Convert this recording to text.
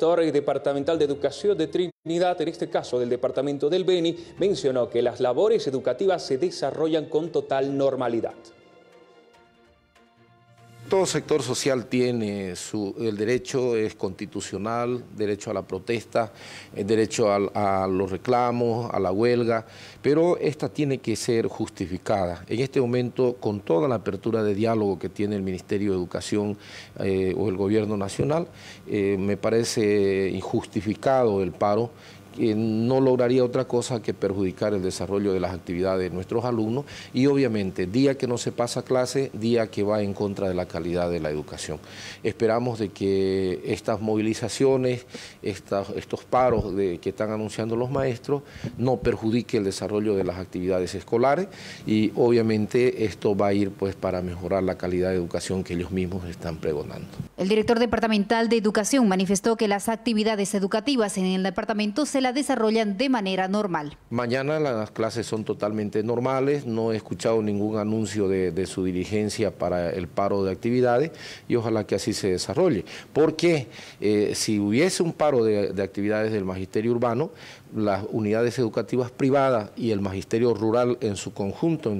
director departamental de Educación de Trinidad, en este caso del departamento del Beni, mencionó que las labores educativas se desarrollan con total normalidad. Todo sector social tiene su, el derecho, es constitucional, derecho a la protesta, el derecho a, a, los reclamos, a la huelga, pero esta tiene que ser justificada. En este momento, con toda la apertura de diálogo que tiene el Ministerio de Educación eh, o el Gobierno Nacional, eh, me parece injustificado el paro que no lograría otra cosa que perjudicar el desarrollo de las actividades de nuestros alumnos y obviamente día que no se pasa clase, día que va en contra de la calidad de la educación. Esperamos de que estas movilizaciones, estos paros que están anunciando los maestros no perjudique el desarrollo de las actividades escolares y obviamente esto va a ir pues para mejorar la calidad de educación que ellos mismos están pregonando. El director departamental de Educación manifestó que las actividades educativas en el departamento se la desarrollan de manera normal. Mañana las clases son totalmente normales, no he escuchado ningún anuncio de, de su dirigencia para el paro de actividades y ojalá que así se desarrolle. Porque eh, si hubiese un paro de, de actividades del magisterio urbano, las unidades educativas privadas y el magisterio rural en su conjunto,